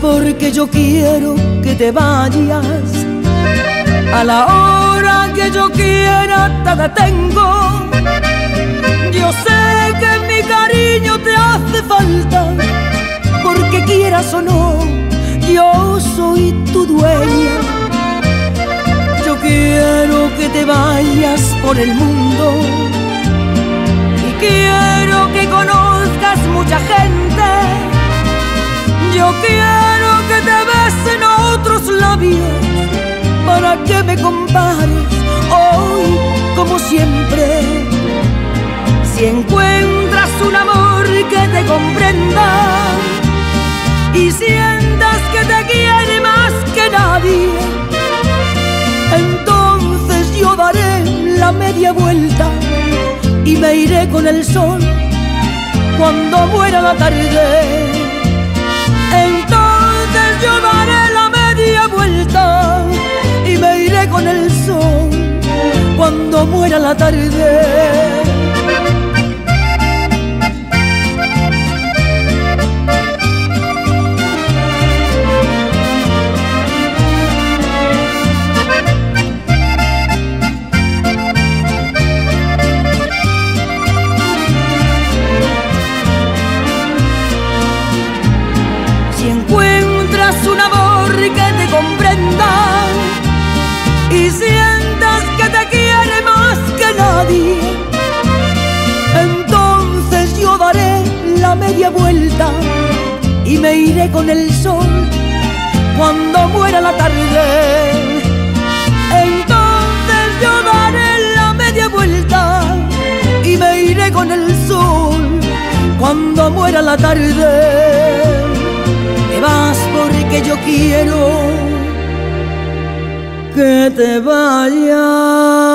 porque yo quiero que te vayas. A la hora que yo quiera te detengo. Yo sé que mi cariño te hace falta, porque quieras o no, yo soy tu dueña. Yo quiero que te vayas por el mundo y quiero hoy como siempre. Si encuentras un amor que te comprenda y sientas que te quiere más que nadie, entonces yo daré la media vuelta y me iré con el sol cuando muera la tarde. La tarde. Y me iré con el sol cuando muera la tarde. Entonces yo daré la media vuelta y me iré con el sol cuando muera la tarde. Te vas porque yo quiero que te vayas.